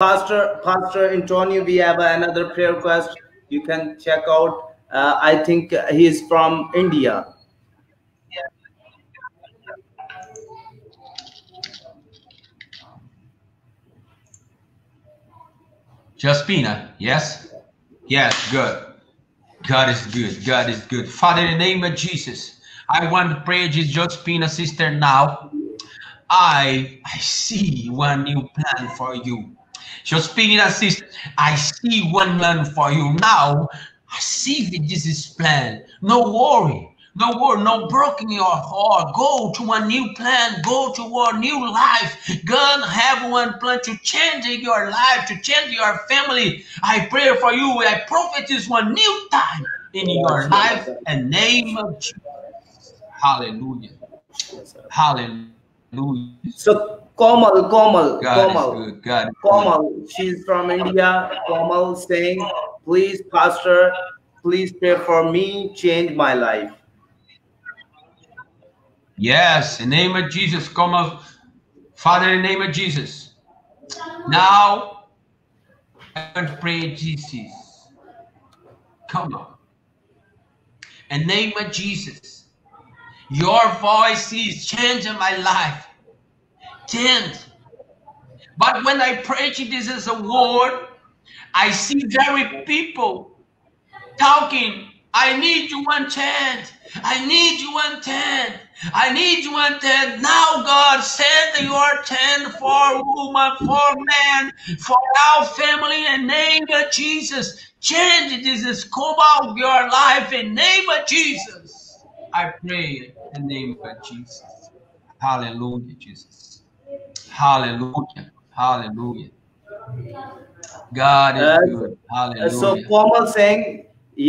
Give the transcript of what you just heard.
Pastor Pastor Antonio, we have another prayer request. You can check out. Uh, I think he is from India. Jaspina, yes? Yes, good. God is good. God is good. Father, in the name of Jesus, I want to pray Jesus Jospina, sister, now. I I see one new plan for you. Jospina, sister, I see one plan for you now. I see the Jesus plan. No worry. No worry, no broken your heart. Go to a new plan. Go to a new life. God have one plan to change your life, to change your family. I pray for you. I prophet one new time in your life and name of Jesus. Hallelujah. Hallelujah. So Komal, Komal, God Komal. God Komal. She's from India. Komal saying, please, Pastor, please pray for me, change my life. Yes, in the name of Jesus, up. Father, in the name of Jesus. Now, I want to pray, Jesus. Come on. In the name of Jesus. Your voice is changing my life. Change. But when I preach this is a word, I see very people talking. I need you one chance. I need you one chance. I need you one chance. Now, God, send your chance for woman, for man, for our family in name of Jesus. Change this scope of your life in name of Jesus. I pray in the name of Jesus. Hallelujah, Jesus. Hallelujah. Hallelujah. God is Uh, good. Hallelujah. so Komal saying,